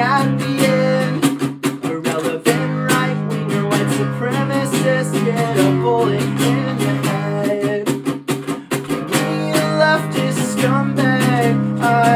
at the end. a relevant right winger, white supremacist, get a bullet in the head. Be a leftist scumbag. I